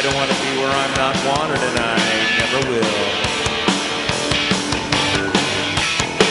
I don't want to be where I'm not wanted, and I never will.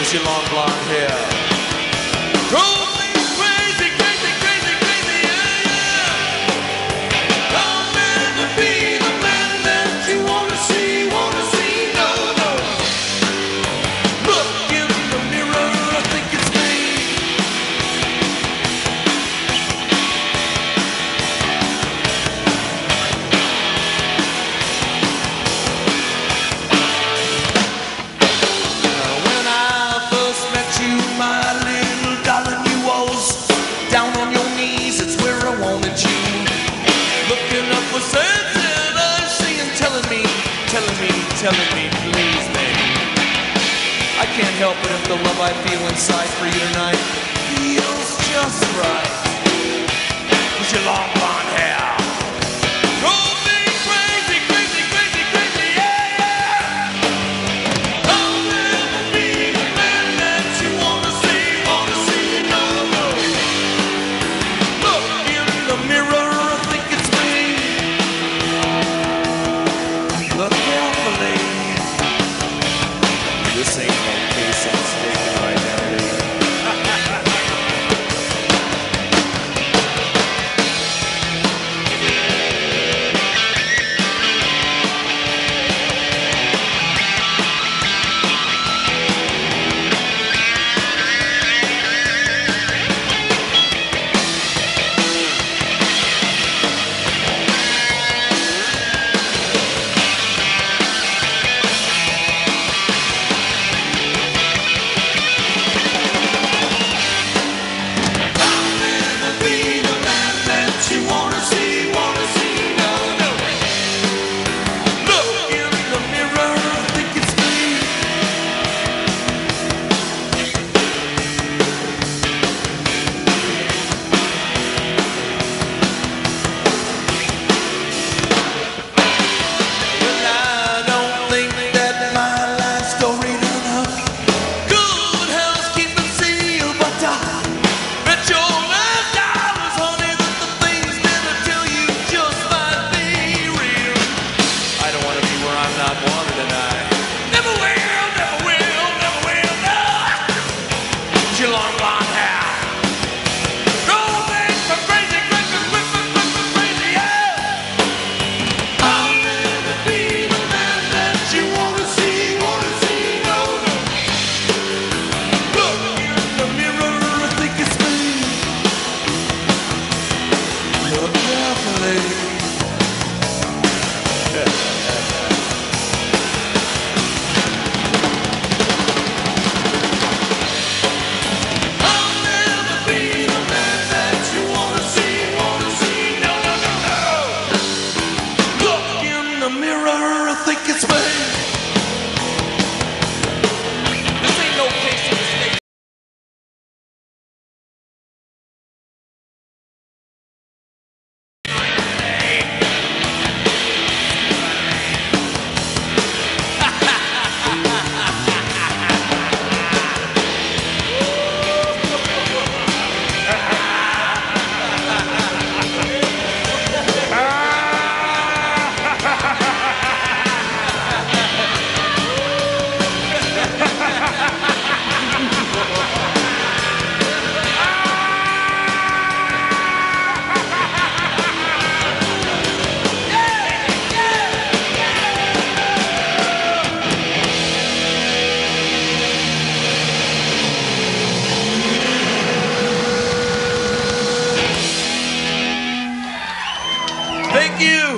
With your long blonde hair. telling me, please, baby, I can't help it if the love I feel inside for you tonight.